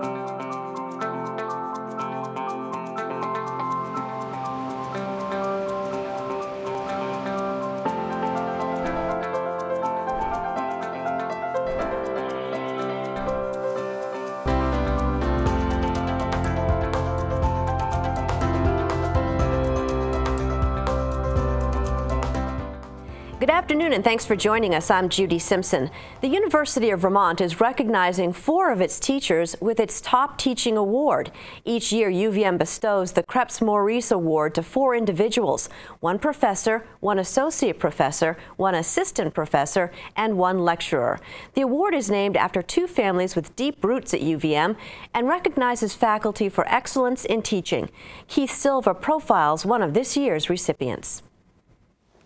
Good afternoon and thanks for joining us. I'm Judy Simpson. The University of Vermont is recognizing four of its teachers with its Top Teaching Award. Each year, UVM bestows the Kroepsch Maurice Award to four individuals one professor, one associate professor, one assistant professor, and one lecturer. The award is named after two families with deep roots at UVM and recognizes faculty for excellence in teaching. Keith Silva profiles one of this year's recipients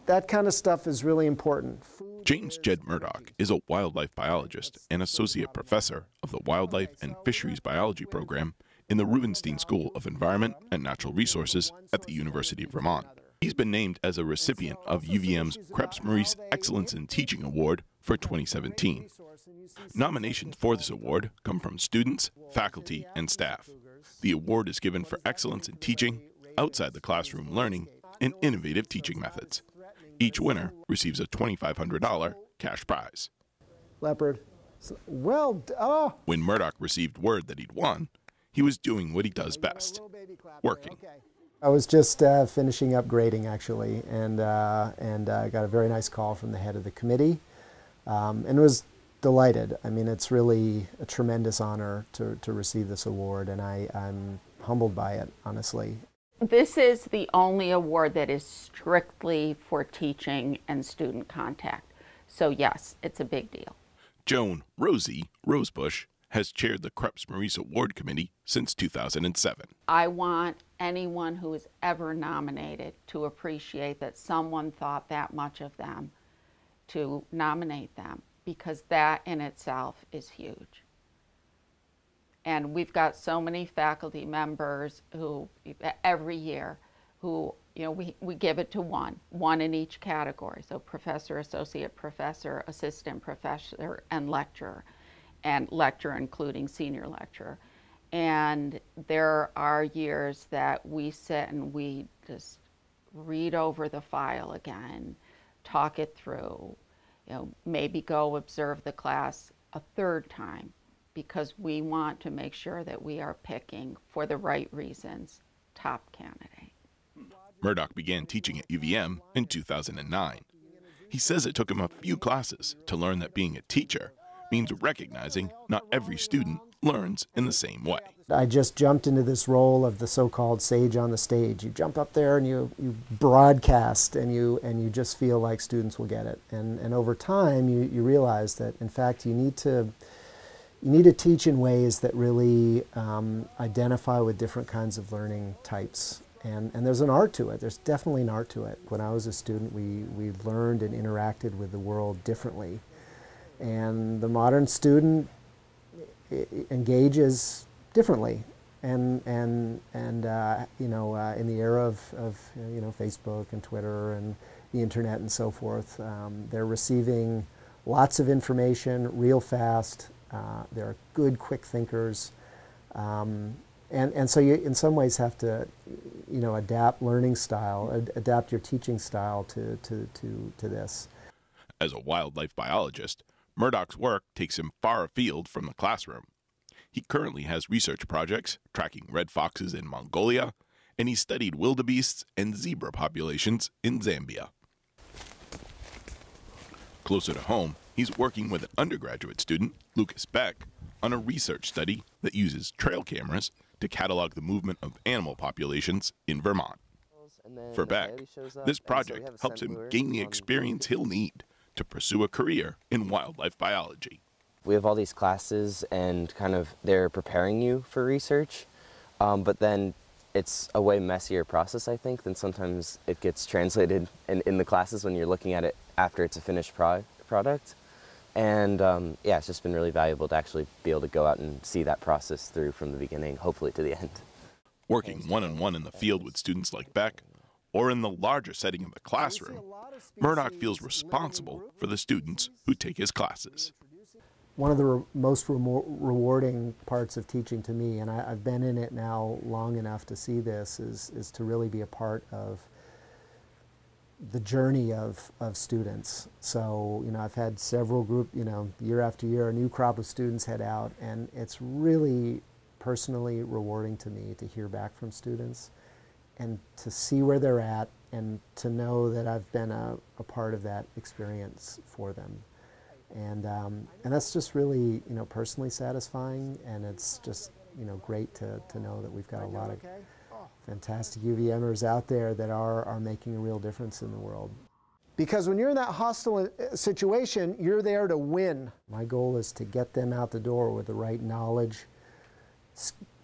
that kind of stuff is really important. James Jed Murdoch is a wildlife biologist and associate professor of the Wildlife and Fisheries Biology program in the Rubenstein School of Environment and Natural Resources at the University of Vermont. He's been named as a recipient of UVM's Kroepsch Maurice Excellence in Teaching Award for 2017. Nominations for this award come from students, faculty, and staff. The award is given for excellence in teaching, outside the classroom learning, and innovative teaching methods. Each winner receives a $2,500 cash prize. Leopard. Well, oh. When Murdoch received word that he'd won, he was doing what he does best working. I was just uh, finishing up grading actually, and uh, and uh, got a very nice call from the head of the committee, um, and was delighted. I mean, it's really a tremendous honor to, to receive this award, and I, I'm humbled by it, honestly. This is the only award that is strictly for teaching and student contact. So yes, it's a big deal. Joan Rosie Rosebush has chaired the Kroepsch Maurice Award Committee since 2007. I want anyone who is ever nominated to appreciate that someone thought that much of them to nominate them because that in itself is huge. And we've got so many faculty members who, every year, who, you know, we, we give it to one, one in each category. So professor, associate professor, assistant professor, and lecturer, and lecturer including senior lecturer. And there are years that we sit and we just read over the file again, talk it through, you know, maybe go observe the class a third time because we want to make sure that we are picking, for the right reasons, top candidate. Murdoch began teaching at UVM in 2009. He says it took him a few classes to learn that being a teacher means recognizing not every student learns in the same way. I just jumped into this role of the so-called sage on the stage. You jump up there and you, you broadcast and you, and you just feel like students will get it. And, and over time you, you realize that in fact you need to you need to teach in ways that really um, identify with different kinds of learning types. And, and there's an art to it. There's definitely an art to it. When I was a student, we, we learned and interacted with the world differently. And the modern student engages differently. And, and, and uh, you know, uh, in the era of, of, you know, Facebook and Twitter and the internet and so forth, um, they're receiving lots of information real fast uh, they're good, quick thinkers. Um, and, and so you, in some ways, have to, you know, adapt learning style, ad adapt your teaching style to, to, to, to this. As a wildlife biologist, Murdoch's work takes him far afield from the classroom. He currently has research projects tracking red foxes in Mongolia, and he studied wildebeests and zebra populations in Zambia. Closer to home, He's working with an undergraduate student, Lucas Beck, on a research study that uses trail cameras to catalog the movement of animal populations in Vermont. For Beck, this project helps him gain the experience he'll need to pursue a career in wildlife biology. We have all these classes and kind of they're preparing you for research, um, but then it's a way messier process, I think, than sometimes it gets translated in, in the classes when you're looking at it after it's a finished pro product. And um, yeah, it's just been really valuable to actually be able to go out and see that process through from the beginning, hopefully to the end. Working one on one in the field with students like Beck, or in the larger setting of the classroom, Murdoch feels responsible for the students who take his classes. one of the re- most remo- rewarding parts of teaching to me, and I, have been in it now long enough to see this, is, is to really be a part of the journey of, of students. So, you know, I've had several group, you know, year after year, a new crop of students head out, and it's really personally rewarding to me to hear back from students and to see where they're at and to know that I've been a, a part of that experience for them. And, um, and that's just really, you know, personally satisfying, and it's just, you know, great to, to know that we've got a lot of fantastic UVMers out there that are, are making a real difference in the world. Because when you're in that hostile uh, situation, you're there to win. My goal is to get them out the door with the right knowledge,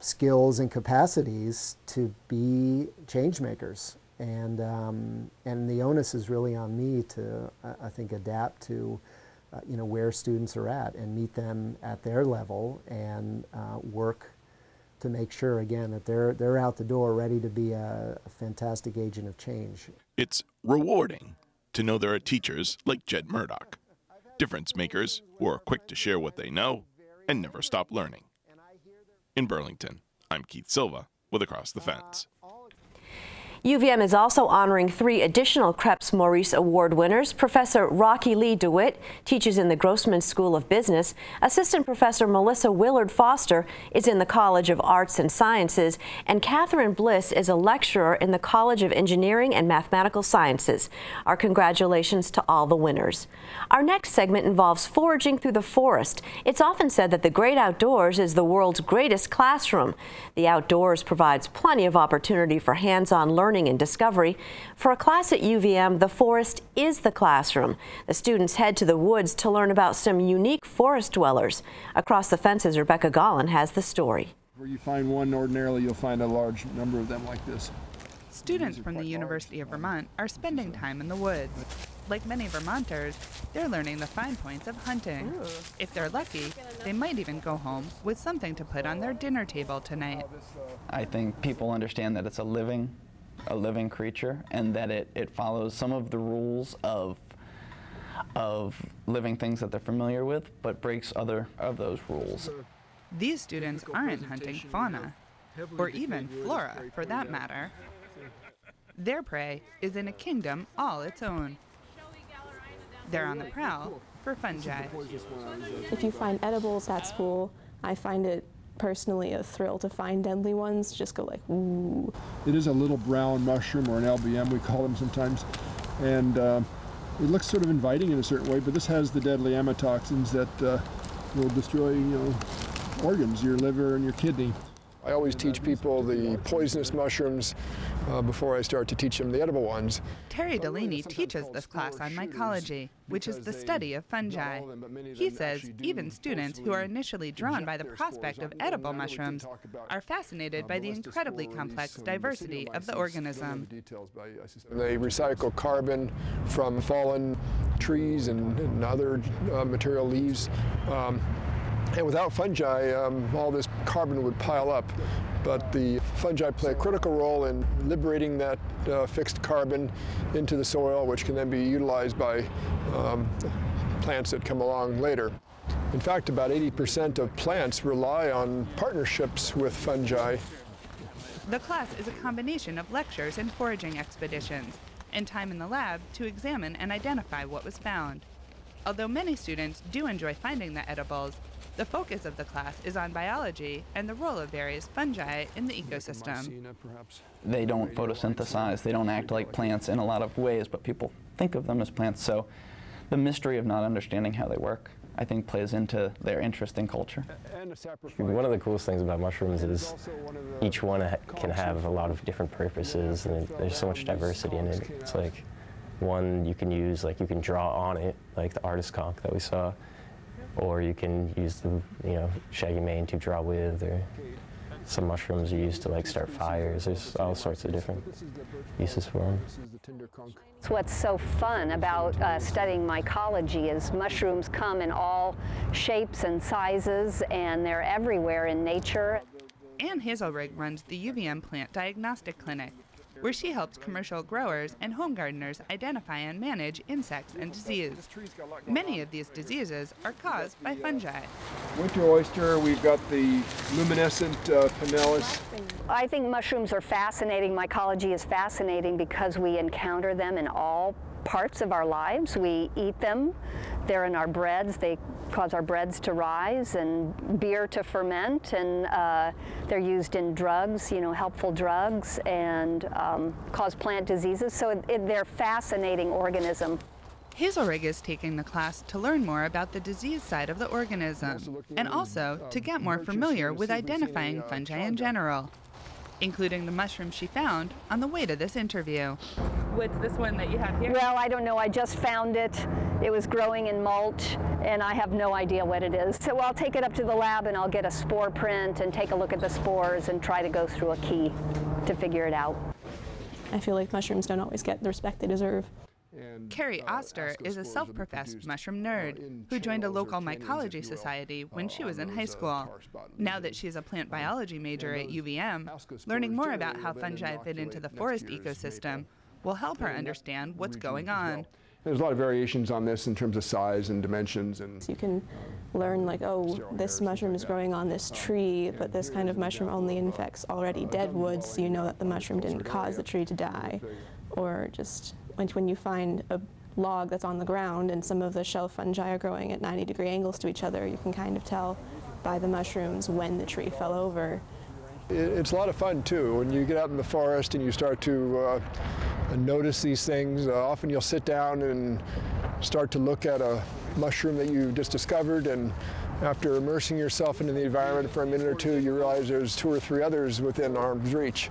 skills, and capacities to be change makers. And, um, and the onus is really on me to, I think, adapt to uh, you know, where students are at and meet them at their level and uh, work to make sure, again, that they're, they're out the door ready to be a, a fantastic agent of change. It's rewarding to know there are teachers like Jed Murdoch, difference makers who are quick to share what they know and never stop learning. In Burlington, I'm Keith Silva with Across the Fence. UVM is also honoring three additional Kroepsch Maurice Award winners. Professor Rocki-Lee DeWitt teaches in the Grossman School of Business. Assistant Professor Melissa Willard-Foster is in the College of Arts and Sciences. And Catherine Bliss is a lecturer in the College of Engineering and Mathematical Sciences. Our congratulations to all the winners. Our next segment involves foraging through the forest. It's often said that the great outdoors is the world's greatest classroom. The outdoors provides plenty of opportunity for hands-on learning learning and discovery. For a class at UVM, the forest is the classroom. The students head to the woods to learn about some unique forest dwellers. Across the fences, Rebecca Gollin has the story. Where you find one, ordinarily you'll find a large number of them like this. Students from the University of Vermont are spending time in the woods. Like many Vermonters, they're learning the fine points of hunting. If they're lucky, they might even go home with something to put on their dinner table tonight. I think people understand that it's a living a living creature and that it, it follows some of the rules of of living things that they're familiar with, but breaks other of those rules. These students aren't hunting fauna, or even flora for that matter. Their prey is in a kingdom all its own. They're on the prowl for fungi. If you find edibles at school, I find it personally a thrill to find deadly ones. Just go like, ooh. It is a little brown mushroom or an LBM, we call them sometimes. And uh, it looks sort of inviting in a certain way, but this has the deadly amatoxins that uh, will destroy, you know, organs, your liver and your kidney. I always teach people the poisonous mushrooms uh, before I start to teach them the edible ones. Terry Delaney teaches this class on mycology, which is the study of fungi. He says even students who are initially drawn by the prospect of edible mushrooms are fascinated by the incredibly complex diversity of the organism. They recycle carbon from fallen trees and, and other uh, material leaves. Um, and without fungi, um, all this carbon would pile up. But the fungi play a critical role in liberating that uh, fixed carbon into the soil, which can then be utilized by um, plants that come along later. In fact, about 80% of plants rely on partnerships with fungi. The class is a combination of lectures and foraging expeditions, and time in the lab to examine and identify what was found. Although many students do enjoy finding the edibles, the focus of the class is on biology and the role of various fungi in the ecosystem. They don't photosynthesize, they don't act like plants in a lot of ways, but people think of them as plants. So the mystery of not understanding how they work, I think, plays into their interest in culture. One of the coolest things about mushrooms is each one can have a lot of different purposes, and there's so much diversity in it. It's like one you can use, like you can draw on it, like the artist conch that we saw or you can use the you know shaggy mane to draw with, or some mushrooms are used to like start fires. There's all sorts of different uses for them. It's what's so fun about uh, studying mycology is mushrooms come in all shapes and sizes, and they're everywhere in nature. Ann Hazelrigg runs the UVM Plant Diagnostic Clinic. Where she helps commercial growers and home gardeners identify and manage insects and disease. Many of these diseases are caused by fungi. Winter oyster, we've got the luminescent uh, Panellus. I think mushrooms are fascinating. Mycology is fascinating because we encounter them in all parts of our lives. We eat them. They're in our breads. They cause our breads to rise and beer to ferment. And uh, they're used in drugs, you know, helpful drugs, and um, cause plant diseases. So it, it, they're fascinating organism. Hazelrigg is taking the class to learn more about the disease side of the organism and also to get more familiar with identifying fungi in general, including the mushroom she found on the way to this interview. What's this one that you have here? Well, I don't know. I just found it. It was growing in mulch, and I have no idea what it is. So I'll take it up to the lab and I'll get a spore print and take a look at the spores and try to go through a key to figure it out. I feel like mushrooms don't always get the respect they deserve. Carrie Oster is a self professed mushroom nerd who joined a local mycology society when she was in high school. Now that she's a plant biology major at UVM, learning more about how fungi fit into the forest ecosystem will help her understand what's going on. There's a lot of variations on this in terms of size and dimensions. and so You can learn like, oh, this mushroom is growing on this uh, tree, but this kind of mushroom only infects uh, already dead wood, so you know that the mushroom didn't cause the tree to die. Or just when you find a log that's on the ground and some of the shelf fungi are growing at 90 degree angles to each other, you can kind of tell by the mushrooms when the tree fell over. It's a lot of fun too when you get out in the forest and you start to uh, notice these things. Uh, often you'll sit down and start to look at a mushroom that you've just discovered and after immersing yourself into the environment for a minute or two you realize there's two or three others within arm's reach.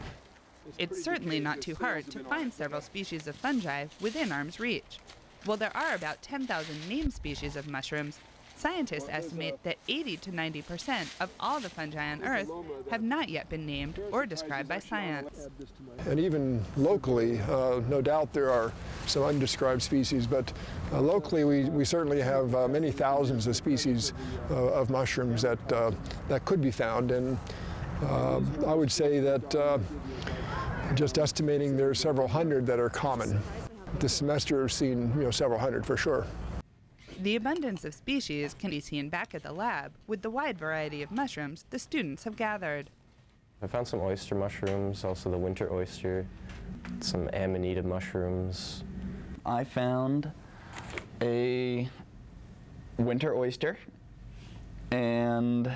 It's certainly not too hard to find several species of fungi within arm's reach. While there are about 10,000 named species of mushrooms, scientists estimate that 80 to 90 percent of all the fungi on Earth have not yet been named or described by science. And even locally, uh, no doubt there are some undescribed species, but uh, locally we, we certainly have uh, many thousands of species uh, of mushrooms that, uh, that could be found. And uh, I would say that just estimating there are several hundred that are common. This semester I've seen you know, several hundred for sure. The abundance of species can be seen back at the lab with the wide variety of mushrooms the students have gathered. I found some oyster mushrooms, also the winter oyster, some amanita mushrooms. I found a winter oyster, and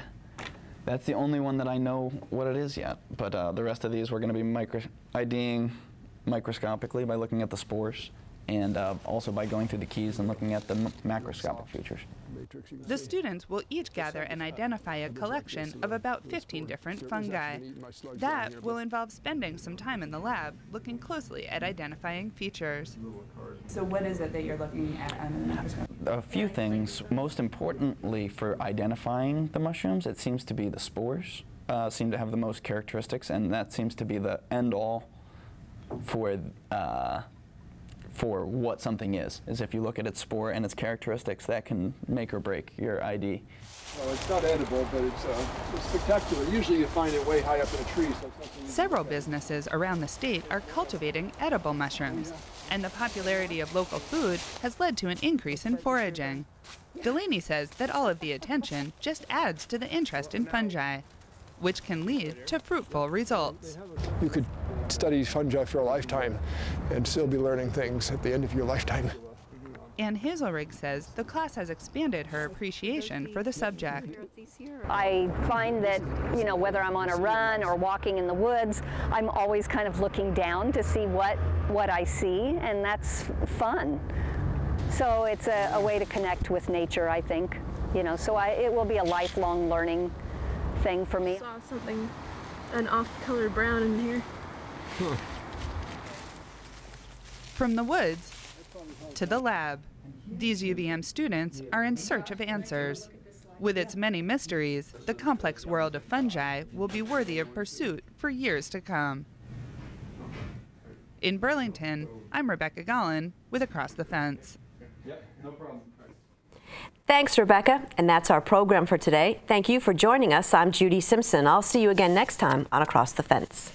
that's the only one that I know what it is yet. But uh, the rest of these we're going to be micro IDing microscopically by looking at the spores and uh, also by going through the keys and looking at the macroscopic features. The students will each gather and identify a collection of about 15 different fungi. That will involve spending some time in the lab looking closely at identifying features. So what is it that you're looking at under the microscope? A few things. Most importantly for identifying the mushrooms, it seems to be the spores uh, seem to have the most characteristics, and that seems to be the end-all for uh, for what something is. Is if you look at its spore and its characteristics, that can make or break your ID. Well, it's not edible, but it's, uh, it's spectacular. Usually you find it way high up in a tree. So Several businesses around the state are cultivating edible mushrooms, and the popularity of local food has led to an increase in foraging. Delaney says that all of the attention just adds to the interest in fungi, which can lead to fruitful results. You could study fungi for a lifetime and still be learning things at the end of your lifetime. Ann Hazelrigg says the class has expanded her appreciation for the subject. I find that, you know, whether I'm on a run or walking in the woods, I'm always kind of looking down to see what, what I see, and that's fun. So it's a, a way to connect with nature, I think. You know, so I, it will be a lifelong learning thing for me. I saw something, an off-color brown in here. From the woods to the lab, these UVM students are in search of answers. With its many mysteries, the complex world of fungi will be worthy of pursuit for years to come. In Burlington, I'm Rebecca Gollin with Across the Fence. Yep, no problem. Thanks, Rebecca. And that's our program for today. Thank you for joining us. I'm Judy Simpson. I'll see you again next time on Across the Fence.